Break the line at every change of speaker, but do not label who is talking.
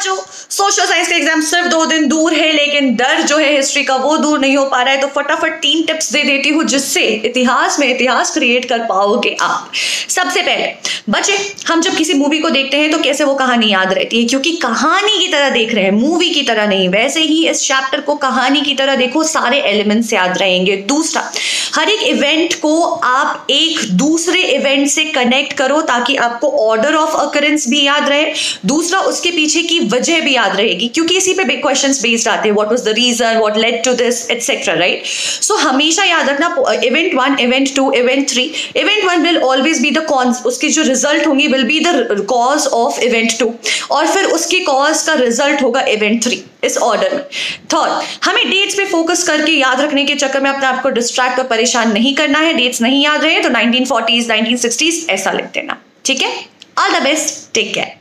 बच्चों social science का exam सिर्फ़ दो दिन दूर है, लेकिन डर जो है हिस्ट्री का वो दूर नहीं हो पा रहा है। तो फटाफट तीन टिप्स दे देती हूँ, जिससे इतिहास में इतिहास क्रिएट कर पाओगे आप। सबसे पहले बच्चे हम जब किसी मूवी को देखते हैं तो कैसे वो कहानी याद रहती है? क्योंकि कहानी की तरह देख रहे हैं मूवी की तरह नहीं। वैसे ही इस चैप्टर को कहानी की तरह देखो, सारे एलिमेंट्स याद रहेंगे। दूसरा, हर एक इवेंट को आप एक दूसरे इवेंट से कनेक्ट करो, ताकि आपको ऑर्डर ऑफ़ अकरेंस भी याद रहे। दूसरा, उसके पीछे की वजह भी याद रहेगी। क्योंकि इसी पे बिग क्वेश्चंस बेस्ड आते हैं। What was the reason what led to this etcetera right so हमेशा याद रखना event one event two event three event one will always be the cause उसकी जो रिज़ल्ट होंगी will be the cause of event two और फिर उसके cause का रिज़ल्ट होगा इवेंट थ्री इस ऑर्डर में। थर्ड हमें डेट्स पे फोकस करके याद रखने के चक्कर में अपने आप को डिस्ट्रैक्ट और परेशान नहीं करना है। डेट्स नहीं याद रहे तो 1940s 1960s ऐसा लिख देना। ठीक है? All the best take care